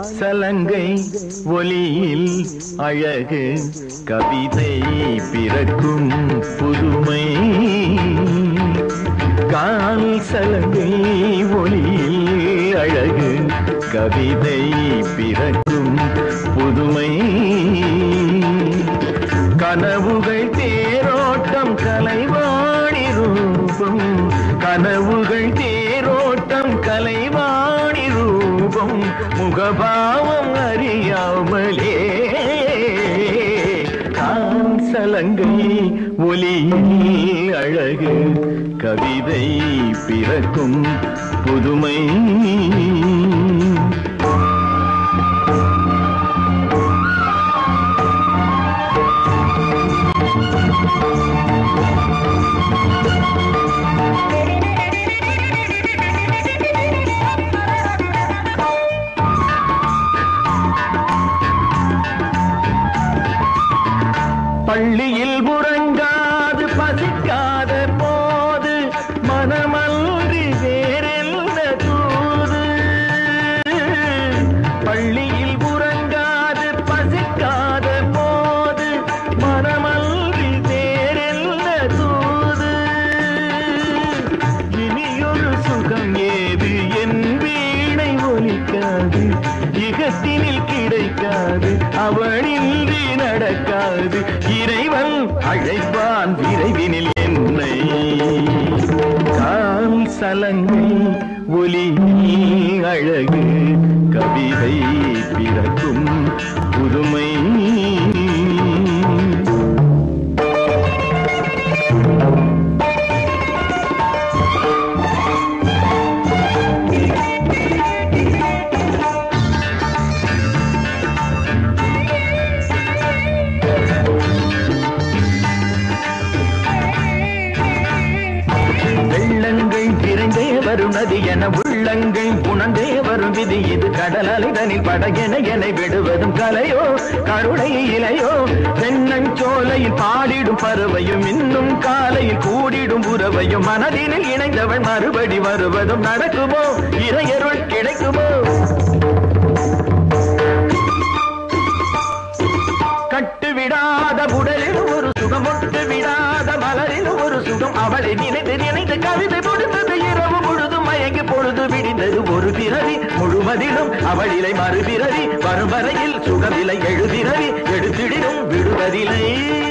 சலங்கை ஒலியில் அழகு கவிதை பிறக்கும் புதுமை. கால் சலங்கை ஒலியில் அழகு கவிதை பிறக்கும் புதுமை. கனவுகள் தேரோட்டம் கலைவாணி ரூபம் கனவுகள் தேரோட்டம் கலைவாணி முகபாவம் அறியாமலே. கான் சலங்கை ஒலியில் அழகு கவிதை பிறக்கும் புதுமை. பள்ளியில் உறங்காது பசிக்காத போது மனமன்றி வேறெல்ல தூது? பள்ளியில் உறங்காது பசிக்காத போது மனமன்றி வேறெல்ல தூது? இனியொரு சுகம் ஏது? என் வீணை ஒலிக்காது இகத்தினில் கிடைக்காது அவனின்றி நடக்காது இறைவன் அழைப்பான் விரைவினில் என்னை. கால் சலங்கை ஒலி அழகு கவிதை வரும் என உள்ளங்கள் உணர்ந்தே வரும் விதி. இது கடல் அலைதனில் படகென என்னை விடுவதும் கலையோ கருணை இலையோ. தென்னஞ்சோலையில் பாடிடும் பறவையும் இன்னும் காலையில் கூடிடும் உறவையும் மனதினில் இணைந்தவள் மறுபடி வருவதும் நடக்குமோ இறையருள் கிடைக்குமோ? கட்டுவிடாத உடலில் ஒரு சுகம் ஒட்டு விடாத மலரில் ஒரு சுகம். அவளை நினைத்து நினைத்து கவிதை கொடுத்து அவளிலை மறுபிறவி வரும் வரையில் சுகவிலை எழுதிரவி எடுத்திடினும் விடுவதில்லை.